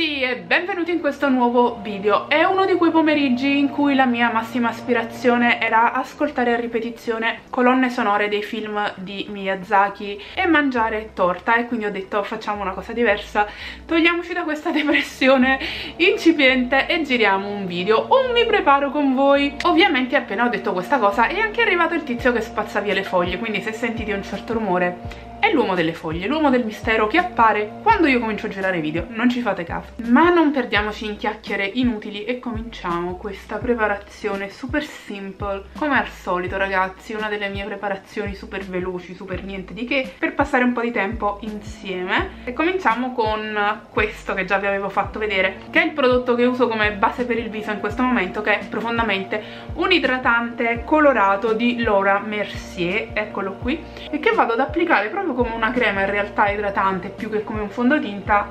tutti e benvenuti in questo nuovo video. È uno di quei pomeriggi in cui la mia massima aspirazione era ascoltare a ripetizione colonne sonore dei film di Miyazaki e mangiare torta. E quindi ho detto facciamo una cosa diversa. Togliamoci da questa depressione incipiente e giriamo un video. O mi preparo con voi. Ovviamente appena ho detto questa cosa è anche arrivato il tizio che spazza via le foglie. Quindi se sentite un certo rumore è l'uomo delle foglie, l'uomo del mistero che appare quando io comincio a girare video, non ci fate caso. Ma non perdiamoci in chiacchiere inutili e cominciamo questa preparazione super simple, come al solito ragazzi, una delle mie preparazioni super veloci, super niente di che, per passare un po' di tempo insieme. E cominciamo con questo che già vi avevo fatto vedere, che è il prodotto che uso come base per il viso in questo momento, che è profondamente un idratante colorato di Laura Mercier, eccolo qui, e che vado ad applicare proprio proprio come una crema in realtà idratante più che come un fondotinta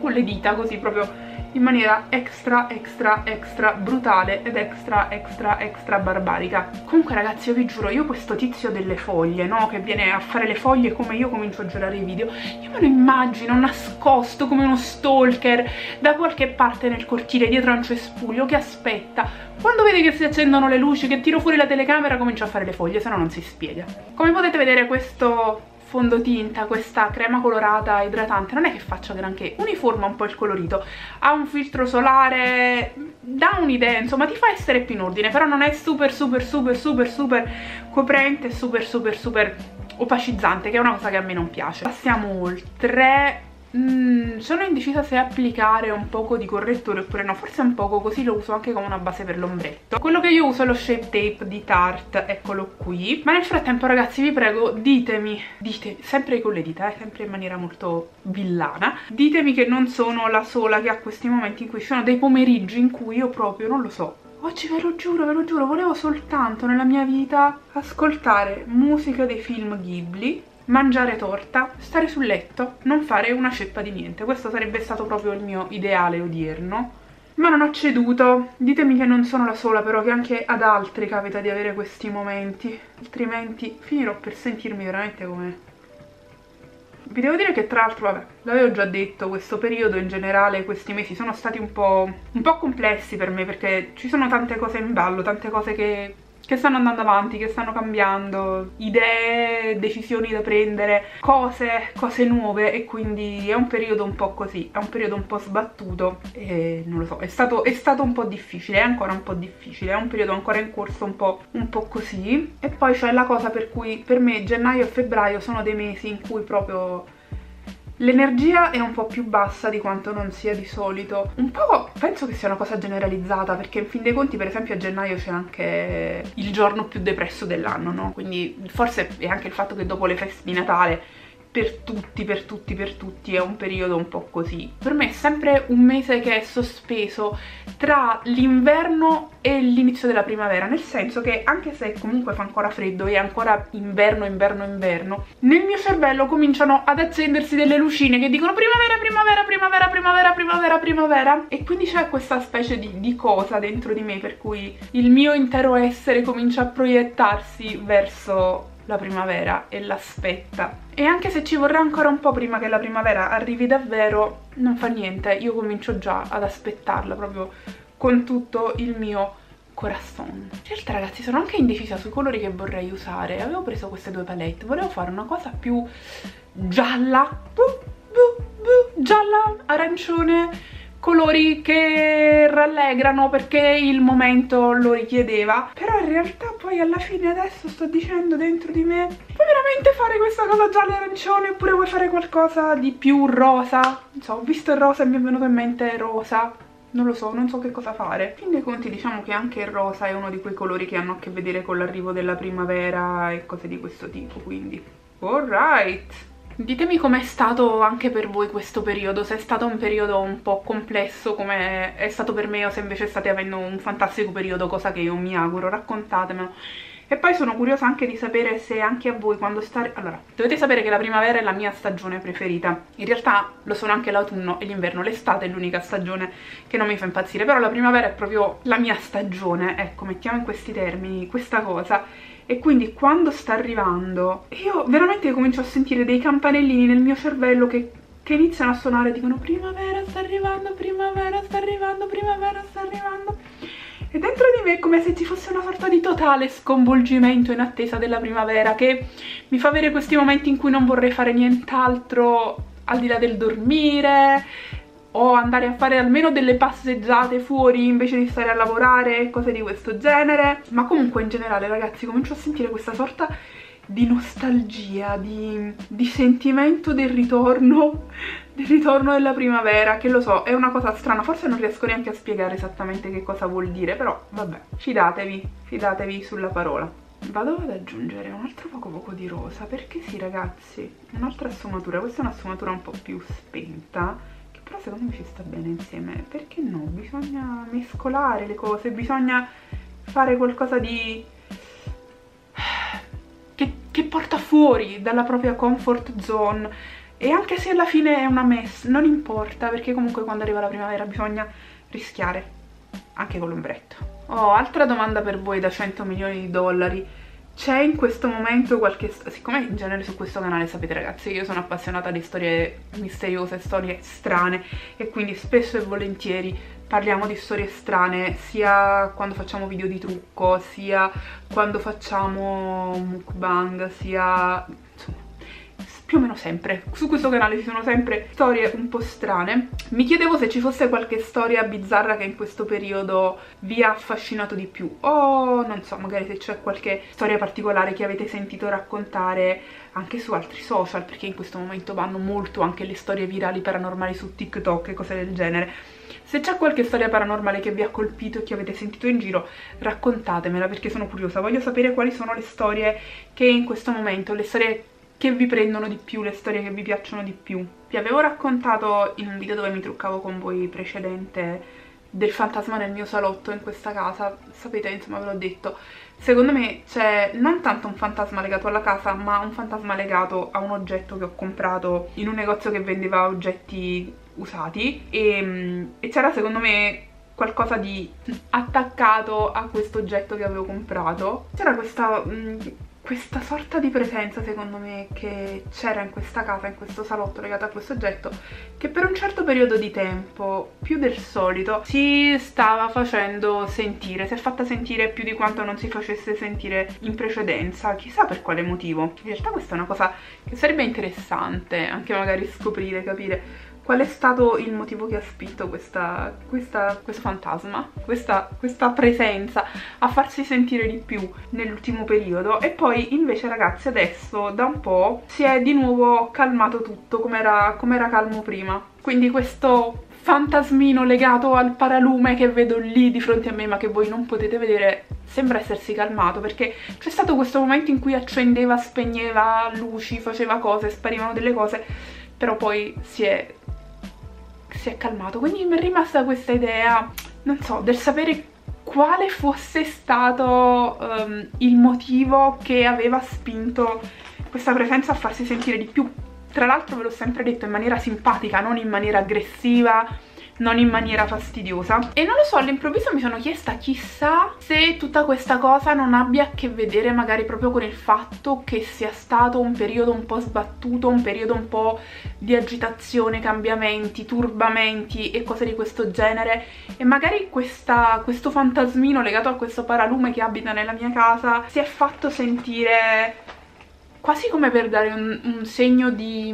con le dita così proprio in maniera extra extra extra brutale ed extra extra extra barbarica. Comunque ragazzi io vi giuro io questo tizio delle foglie no che viene a fare le foglie come io comincio a girare i video io me lo immagino nascosto come uno stalker da qualche parte nel cortile dietro a un cespuglio che aspetta. Quando vede che si accendono le luci che tiro fuori la telecamera comincio a fare le foglie se no non si spiega. Come potete vedere questo fondotinta, questa crema colorata idratante non è che faccia granché, uniforma un po' il colorito, ha un filtro solare, dà un'idea, insomma ti fa essere più in ordine, però non è super super super super super coprente, super super super opacizzante, che è una cosa che a me non piace. Passiamo oltre, Mm, sono indecisa se applicare un poco di correttore oppure no, forse un poco così lo uso anche come una base per l'ombretto. Quello che io uso è lo Shape Tape di Tarte, eccolo qui. Ma nel frattempo ragazzi vi prego ditemi, dite, sempre con le dita, eh, sempre in maniera molto villana, ditemi che non sono la sola che ha questi momenti in cui ci sono dei pomeriggi in cui io proprio, non lo so, Oggi ve lo giuro, ve lo giuro, volevo soltanto nella mia vita ascoltare musica dei film Ghibli mangiare torta, stare sul letto, non fare una ceppa di niente. Questo sarebbe stato proprio il mio ideale odierno. Ma non ho ceduto, ditemi che non sono la sola però che anche ad altri capita di avere questi momenti, altrimenti finirò per sentirmi veramente come... Vi devo dire che tra l'altro, vabbè, l'avevo già detto, questo periodo in generale, questi mesi sono stati un po', un po' complessi per me perché ci sono tante cose in ballo, tante cose che che stanno andando avanti, che stanno cambiando, idee, decisioni da prendere, cose, cose nuove e quindi è un periodo un po' così, è un periodo un po' sbattuto e non lo so, è stato, è stato un po' difficile, è ancora un po' difficile, è un periodo ancora in corso un po', un po' così. E poi c'è la cosa per cui per me gennaio e febbraio sono dei mesi in cui proprio L'energia è un po' più bassa di quanto non sia di solito. Un po' penso che sia una cosa generalizzata, perché in fin dei conti, per esempio, a gennaio c'è anche il giorno più depresso dell'anno, no? Quindi forse è anche il fatto che dopo le feste di Natale per tutti, per tutti, per tutti è un periodo un po' così. Per me è sempre un mese che è sospeso tra l'inverno e l'inizio della primavera, nel senso che anche se comunque fa ancora freddo e ancora inverno, inverno, inverno, nel mio cervello cominciano ad accendersi delle lucine che dicono primavera, primavera, primavera, primavera, primavera, primavera e quindi c'è questa specie di, di cosa dentro di me per cui il mio intero essere comincia a proiettarsi verso la primavera e l'aspetta. E anche se ci vorrà ancora un po' prima che la primavera arrivi davvero non fa niente, io comincio già ad aspettarla proprio con tutto il mio corazon. Realtà ragazzi sono anche indecisa sui colori che vorrei usare, avevo preso queste due palette, volevo fare una cosa più gialla, buh, buh, buh, gialla, arancione colori che rallegrano perché il momento lo richiedeva però in realtà poi alla fine adesso sto dicendo dentro di me puoi veramente fare questa cosa gialla e arancione oppure vuoi fare qualcosa di più rosa non so ho visto il rosa e mi è venuto in mente rosa non lo so, non so che cosa fare. In fin dei conti diciamo che anche il rosa è uno di quei colori che hanno a che vedere con l'arrivo della primavera e cose di questo tipo, quindi... Alright! Ditemi com'è stato anche per voi questo periodo, se è stato un periodo un po' complesso come è stato per me o se invece state avendo un fantastico periodo, cosa che io mi auguro, raccontatemelo. E poi sono curiosa anche di sapere se anche a voi quando stare... Allora, dovete sapere che la primavera è la mia stagione preferita. In realtà lo sono anche l'autunno e l'inverno, l'estate è l'unica stagione che non mi fa impazzire, però la primavera è proprio la mia stagione, ecco, mettiamo in questi termini questa cosa e quindi quando sta arrivando io veramente comincio a sentire dei campanellini nel mio cervello che che iniziano a suonare dicono primavera sta arrivando, primavera sta arrivando, primavera sta arrivando e dentro di me è come se ci fosse una sorta di totale sconvolgimento in attesa della primavera che mi fa avere questi momenti in cui non vorrei fare nient'altro al di là del dormire o andare a fare almeno delle passeggiate fuori invece di stare a lavorare, cose di questo genere. Ma comunque in generale ragazzi comincio a sentire questa sorta di nostalgia, di, di, sentimento del ritorno, del ritorno della primavera, che lo so, è una cosa strana, forse non riesco neanche a spiegare esattamente che cosa vuol dire, però vabbè, fidatevi, fidatevi sulla parola. Vado ad aggiungere un altro poco poco di rosa, perché sì ragazzi, un'altra sfumatura, questa è una sfumatura un po' più spenta, però secondo me ci sta bene insieme, perché no? Bisogna mescolare le cose, bisogna fare qualcosa di che porta fuori dalla propria comfort zone. E anche se alla fine è una mess non importa perché comunque quando arriva la primavera bisogna rischiare anche con l'ombretto. Oh, altra domanda per voi da 100 milioni di dollari c'è in questo momento qualche... siccome in genere su questo canale sapete ragazzi io sono appassionata di storie misteriose, storie strane e quindi spesso e volentieri parliamo di storie strane sia quando facciamo video di trucco, sia quando facciamo mukbang, sia insomma più o meno sempre. Su questo canale ci sono sempre storie un po' strane. Mi chiedevo se ci fosse qualche storia bizzarra che in questo periodo vi ha affascinato di più o non so, magari se c'è qualche storia particolare che avete sentito raccontare anche su altri social perché in questo momento vanno molto anche le storie virali paranormali su TikTok e cose del genere se c'è qualche storia paranormale che vi ha colpito e che avete sentito in giro, raccontatemela perché sono curiosa. Voglio sapere quali sono le storie che in questo momento, le storie che vi prendono di più, le storie che vi piacciono di più. Vi avevo raccontato in un video dove mi truccavo con voi precedente del fantasma nel mio salotto in questa casa, sapete, insomma ve l'ho detto. Secondo me c'è non tanto un fantasma legato alla casa, ma un fantasma legato a un oggetto che ho comprato in un negozio che vendeva oggetti usati e, mm, e c'era secondo me qualcosa di attaccato a questo oggetto che avevo comprato c'era questa mh, mm, questa sorta di presenza secondo me che c'era in questa casa, in questo salotto legato a questo oggetto che per un certo periodo di tempo, più del solito, si stava facendo sentire, si è fatta sentire più di quanto non si facesse sentire in precedenza, chissà per quale motivo. In realtà questa è una cosa che sarebbe interessante anche magari scoprire, capire qual è stato il motivo che ha spinto questa, questa, questo fantasma, questa, questa presenza a farsi sentire di più nell'ultimo periodo? E poi invece ragazzi adesso da un po' si è di nuovo calmato tutto come era, com era calmo prima. Quindi questo fantasmino legato al paralume che vedo lì di fronte a me ma che voi non potete vedere sembra essersi calmato perché c'è stato questo momento in cui accendeva, spegneva luci, faceva cose, sparivano delle cose però poi si è si è calmato. Quindi mi è rimasta questa idea non so del sapere quale fosse stato um, il motivo che aveva spinto questa presenza a farsi sentire di più. Tra l'altro ve l'ho sempre detto in maniera simpatica non in maniera aggressiva non in maniera fastidiosa. E non lo so all'improvviso mi sono chiesta chissà se tutta questa cosa non abbia a che vedere magari proprio con il fatto che sia stato un periodo un po' sbattuto un periodo un po' di agitazione, cambiamenti, turbamenti e cose di questo genere. E magari questa, questo fantasmino legato a questo paralume che abita nella mia casa si è fatto sentire quasi come per dare un, un segno di...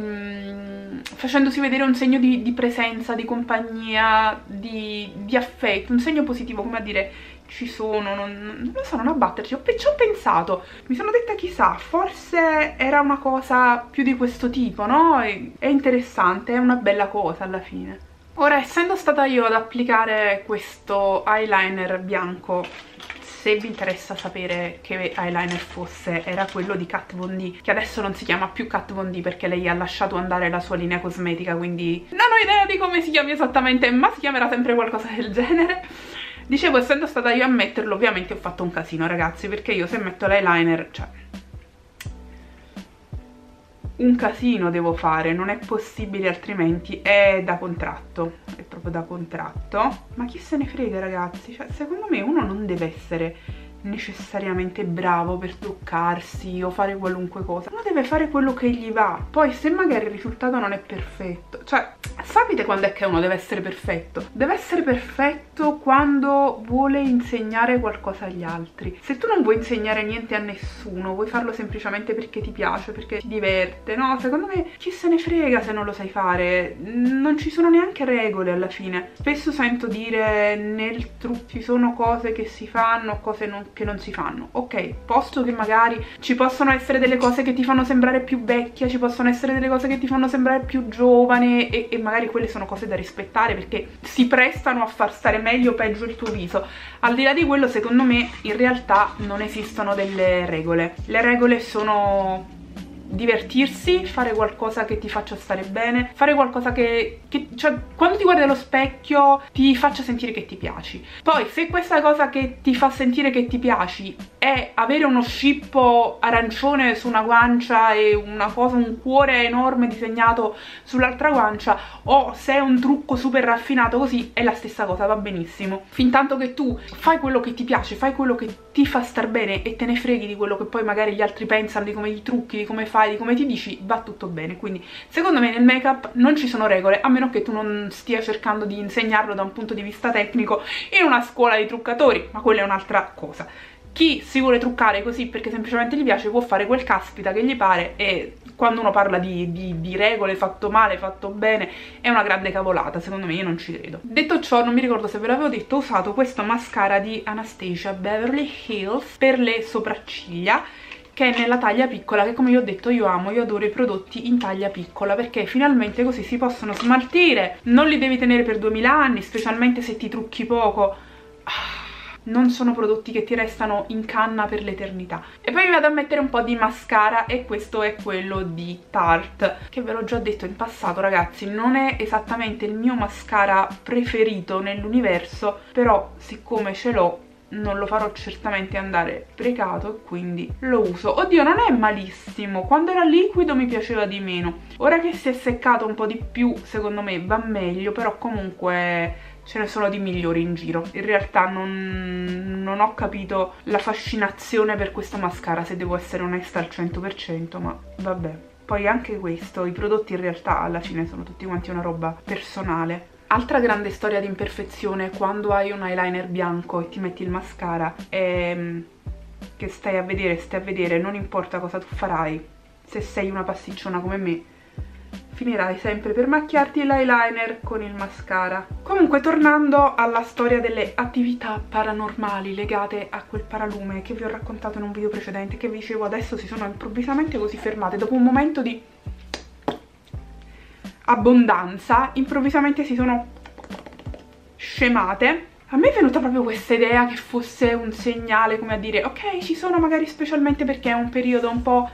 Facendosi vedere un segno di, di presenza, di compagnia, di, di, affetto, un segno positivo, come a dire ci sono, non, non lo so, non abbatterci, ho, ci ho pensato, mi sono detta chissà, forse era una cosa più di questo tipo, no? È, è interessante, è una bella cosa alla fine. Ora, essendo stata io ad applicare questo eyeliner bianco se vi interessa sapere che eyeliner fosse era quello di Kat Von D che adesso non si chiama più Kat Von D perché lei ha lasciato andare la sua linea cosmetica quindi non ho idea di come si chiami esattamente ma si chiamerà sempre qualcosa del genere. Dicevo essendo stata io a metterlo ovviamente ho fatto un casino ragazzi perché io se metto l'eyeliner cioè un casino devo fare, non è possibile altrimenti, è da contratto, è proprio da contratto, ma chi se ne frega ragazzi, cioè secondo me uno non deve essere necessariamente bravo per truccarsi o fare qualunque cosa. Uno deve fare quello che gli va. Poi se magari il risultato non è perfetto cioè sapete quando è che uno deve essere perfetto? deve essere perfetto quando vuole insegnare qualcosa agli altri. Se tu non vuoi insegnare niente a nessuno vuoi farlo semplicemente perché ti piace perché ti diverte no? secondo me chi se ne frega se non lo sai fare? Non ci sono neanche regole alla fine. Spesso sento dire nel trucco ci sono cose che si fanno cose non, che non si fanno. Ok posto che magari ci possono essere delle cose che ti fanno sembrare più vecchia ci possono essere delle cose che ti fanno sembrare più giovane e, e magari quelle sono cose da rispettare perché si prestano a far stare meglio o peggio il tuo viso. Al di là di quello secondo me in realtà non esistono delle regole. Le regole sono divertirsi, fare qualcosa che ti faccia stare bene, fare qualcosa che, che, cioè, quando ti guardi allo specchio ti faccia sentire che ti piaci. Poi, se questa cosa che ti fa sentire che ti piaci è avere uno scippo arancione su una guancia e una cosa, un cuore enorme disegnato sull'altra guancia, o se è un trucco super raffinato così, è la stessa cosa, va benissimo. Fin tanto che tu fai quello che ti piace, fai quello che ti fa star bene e te ne freghi di quello che poi magari gli altri pensano, di come ti trucchi, di come fai fai, di come ti dici, va tutto bene. Quindi secondo me nel make up non ci sono regole, a meno che tu non stia cercando di insegnarlo da un punto di vista tecnico in una scuola di truccatori, ma quella è un'altra cosa. Chi si vuole truccare così perché semplicemente gli piace può fare quel caspita che gli pare e quando uno parla di, di, di, regole, fatto male, fatto bene, è una grande cavolata, secondo me io non ci credo. Detto ciò, non mi ricordo se ve l'avevo detto, ho usato questo mascara di Anastasia Beverly Hills per le sopracciglia che è nella taglia piccola che come vi ho detto io amo, io adoro i prodotti in taglia piccola perché finalmente così si possono smaltire, non li devi tenere per 2000 anni, specialmente se ti trucchi poco. Ah, non sono prodotti che ti restano in canna per l'eternità. E poi mi vado a mettere un po' di mascara e questo è quello di Tarte, che ve l'ho già detto in passato ragazzi, non è esattamente il mio mascara preferito nell'universo, però siccome ce l'ho non lo farò certamente andare precato quindi lo uso. Oddio, non è malissimo, quando era liquido mi piaceva di meno. Ora che si è seccato un po' di più, secondo me va meglio, però comunque ce ne sono di migliori in giro. In realtà non, non ho capito la fascinazione per questa mascara, se devo essere onesta al 100%, ma vabbè. Poi anche questo, i prodotti in realtà alla fine sono tutti quanti una roba personale Altra grande storia di imperfezione quando hai un eyeliner bianco e ti metti il mascara è mm, che stai a vedere, stai a vedere, non importa cosa tu farai, se sei una pasticciona come me, finirai sempre per macchiarti l'eyeliner con il mascara. Comunque tornando alla storia delle attività paranormali legate a quel paralume che vi ho raccontato in un video precedente, che vi dicevo adesso si sono improvvisamente così fermate dopo un momento di abbondanza, improvvisamente si sono scemate. A me è venuta proprio questa idea che fosse un segnale come a dire ok ci sono magari specialmente perché è un periodo un po'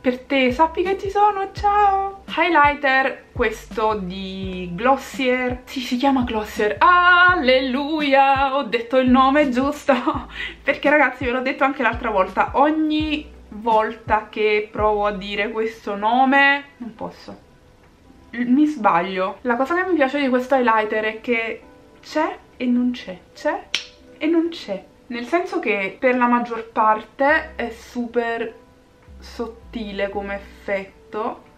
per te, sappi che ci sono, ciao! Highlighter, questo di Glossier, sì si chiama Glossier, alleluia, ho detto il nome giusto, perché ragazzi ve l'ho detto anche l'altra volta, ogni volta che provo a dire questo nome non posso, mi sbaglio. La cosa che mi piace di questo highlighter è che c'è e non c'è, c'è e non c'è. Nel senso che per la maggior parte è super sottile come effetto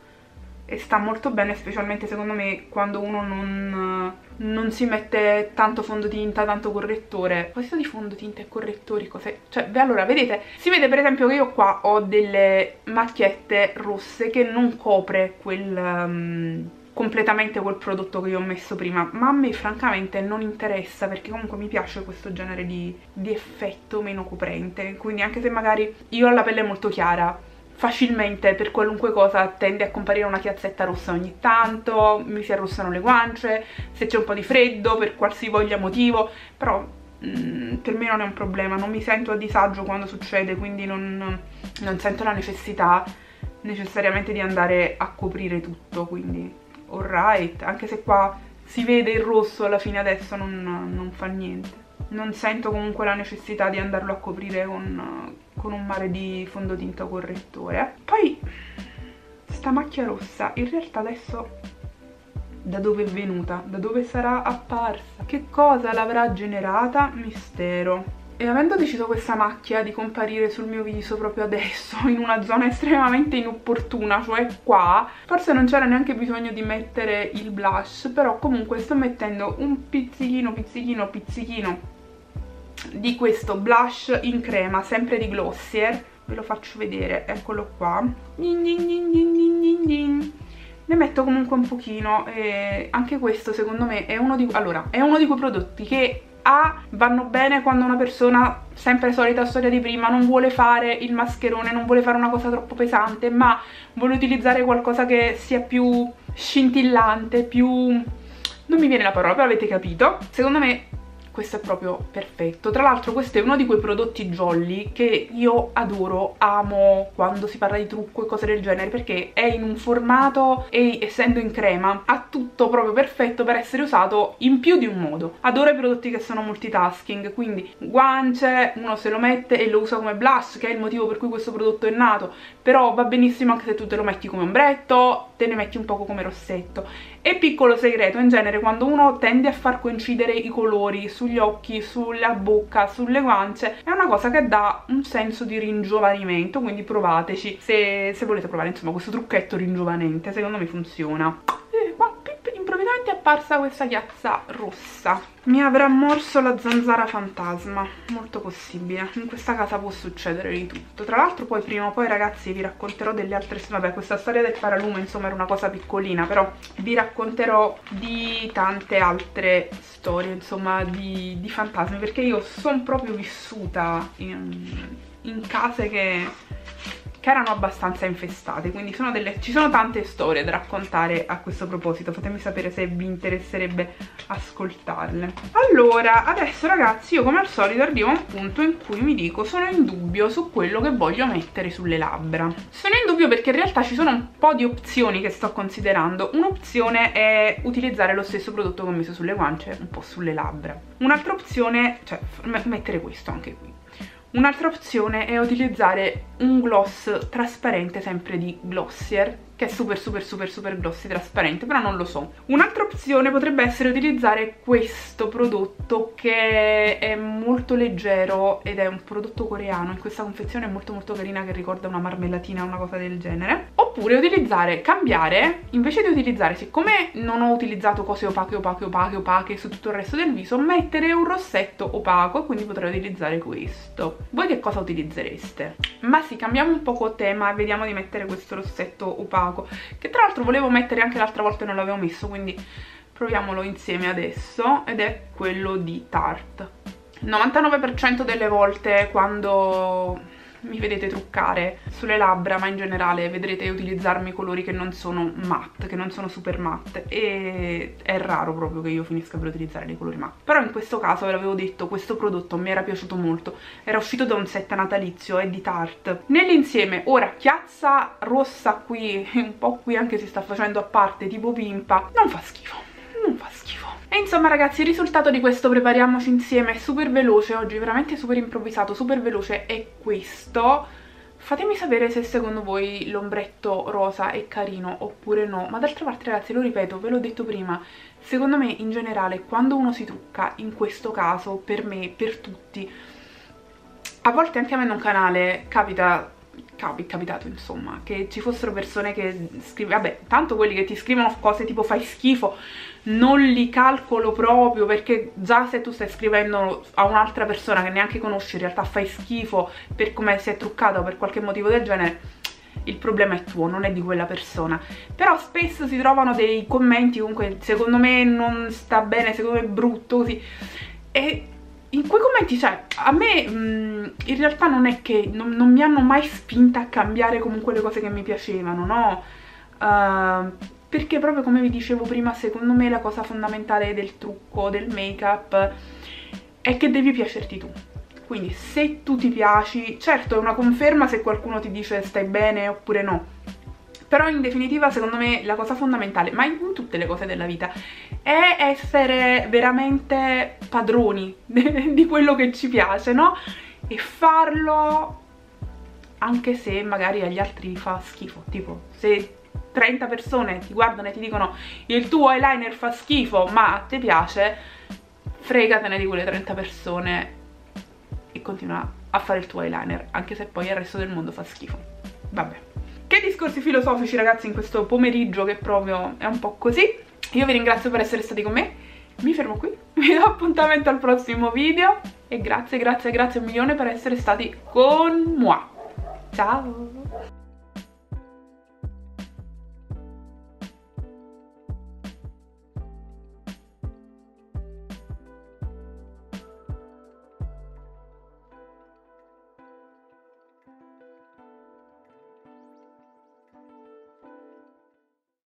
e sta molto bene specialmente secondo me quando uno non, non si mette tanto fondotinta, tanto correttore. Proposito di fondotinta e correttori, cose... Cioè, beh, allora, vedete, si vede per esempio che io qua ho delle macchiette rosse che non copre quel... Um, completamente quel prodotto che io ho messo prima. Ma a me francamente non interessa perché comunque mi piace questo genere di, di effetto meno coprente. Quindi anche se magari io ho la pelle molto chiara facilmente per qualunque cosa tende a comparire una chiazzetta rossa ogni tanto, mi si arrossano le guance, se c'è un po' di freddo per qualsivoglia motivo, però mm, per me non è un problema, non mi sento a disagio quando succede, quindi non, non sento la necessità necessariamente di andare a coprire tutto, quindi alright, anche se qua si vede il rosso alla fine adesso non, non fa niente non sento comunque la necessità di andarlo a coprire con, con un mare di fondotinta correttore. Poi sta macchia rossa in realtà adesso da dove è venuta, da dove sarà apparsa? Che cosa l'avrà generata, mistero. E avendo deciso questa macchia di comparire sul mio viso proprio adesso in una zona estremamente inopportuna cioè qua forse non c'era neanche bisogno di mettere il blush però comunque sto mettendo un pizzichino pizzichino pizzichino di questo blush in crema sempre di Glossier. Ve lo faccio vedere eccolo qua. Din din din ne metto comunque un pochino e anche questo secondo me è uno di, allora, è uno di quei prodotti che a vanno bene quando una persona, sempre solita storia di prima, non vuole fare il mascherone, non vuole fare una cosa troppo pesante, ma vuole utilizzare qualcosa che sia più scintillante, più... non mi viene la parola, però avete capito. Secondo me questo è proprio perfetto. Tra l'altro questo è uno di quei prodotti jolly che io adoro, amo quando si parla di trucco e cose del genere perché è in un formato e essendo in crema ha tutto proprio perfetto per essere usato in più di un modo. Adoro i prodotti che sono multitasking quindi guance, uno se lo mette e lo usa come blush che è il motivo per cui questo prodotto è nato però va benissimo anche se tu te lo metti come ombretto te ne metti un poco come rossetto e piccolo segreto, in genere quando uno tende a far coincidere i colori sugli occhi, sulla bocca, sulle guance, è una cosa che dà un senso di ringiovanimento, quindi provateci se, se volete provare insomma questo trucchetto ringiovanente, secondo me funziona. Eh, qua improvvisamente è apparsa questa chiazza rossa. Mi avrà morso la zanzara fantasma. Molto possibile. In questa casa può succedere di tutto. Tra l'altro poi prima o poi ragazzi vi racconterò delle altre vabbè questa storia del paralume insomma era una cosa piccolina però vi racconterò di tante altre storie insomma di, di fantasmi perché io sono proprio vissuta in, in case che che erano abbastanza infestate, quindi sono delle, ci sono tante storie da raccontare a questo proposito, fatemi sapere se vi interesserebbe ascoltarle. Allora, adesso ragazzi io come al solito arrivo a un punto in cui mi dico sono in dubbio su quello che voglio mettere sulle labbra. Sono in dubbio perché in realtà ci sono un po' di opzioni che sto considerando. Un'opzione è utilizzare lo stesso prodotto che ho messo sulle guance, un po' sulle labbra. Un'altra opzione, cioè mettere questo anche qui Un'altra opzione è utilizzare un gloss trasparente sempre di Glossier che è super super super super glossy trasparente però non lo so. Un'altra opzione potrebbe essere utilizzare questo prodotto che è molto leggero ed è un prodotto coreano. In questa confezione è molto molto carina che ricorda una marmellatina una cosa del genere. Oppure utilizzare, cambiare. Invece di utilizzare, siccome non ho utilizzato cose opache opache opache opache su tutto il resto del viso mettere un rossetto opaco quindi potrei utilizzare questo. Voi che cosa utilizzereste? ma sì, cambiamo un poco tema e vediamo di mettere questo rossetto opaco opaco che tra l'altro volevo mettere anche l'altra volta e non l'avevo messo quindi proviamolo insieme adesso ed è quello di Tarte. 99% delle volte quando mi vedete truccare sulle labbra ma in generale vedrete utilizzarmi colori che non sono matte, che non sono super matte. E è raro proprio che io finisca per utilizzare dei colori matte. Però in questo caso ve l'avevo detto questo prodotto mi era piaciuto molto. Era uscito da un set natalizio è di Tarte. Nell'insieme ora chiazza rossa qui un po' qui anche si sta facendo a parte tipo pimpa non fa schifo non fa schifo e insomma ragazzi il risultato di questo prepariamoci insieme super veloce oggi, veramente super improvvisato, super veloce è questo. Fatemi sapere se secondo voi l'ombretto rosa è carino oppure no, ma d'altra parte ragazzi lo ripeto, ve l'ho detto prima, secondo me in generale quando uno si trucca, in questo caso per me, per tutti, a volte anche a me in un canale capita capi, capitato insomma che ci fossero persone che scrivono vabbè tanto quelli che ti scrivono cose tipo fai schifo non li calcolo proprio perché già se tu stai scrivendo a un'altra persona che neanche conosci in realtà fai schifo per come si è truccata o per qualche motivo del genere il problema è tuo, non è di quella persona. Però spesso si trovano dei commenti comunque secondo me non sta bene, secondo me è brutto così e in quei commenti, cioè, a me mh, mm, in realtà non è che non, non, mi hanno mai spinta a cambiare comunque le cose che mi piacevano, no? Uh, perché proprio come vi dicevo prima, secondo me la cosa fondamentale del trucco, del make up, è che devi piacerti tu. Quindi se tu ti piaci, certo è una conferma se qualcuno ti dice stai bene oppure no, però in definitiva secondo me la cosa fondamentale, ma in tutte le cose della vita, è essere veramente padroni di quello che ci piace, no? E farlo anche se magari agli altri fa schifo, tipo se 30 persone ti guardano e ti dicono il tuo eyeliner fa schifo ma a te piace, fregatene di quelle 30 persone continua a fare il tuo eyeliner, anche se poi il resto del mondo fa schifo. Vabbè. Che discorsi filosofici ragazzi in questo pomeriggio che proprio è un po' così. Io vi ringrazio per essere stati con me, mi fermo qui, vi do appuntamento al prossimo video e grazie, grazie, grazie un milione per essere stati con moi. Ciao!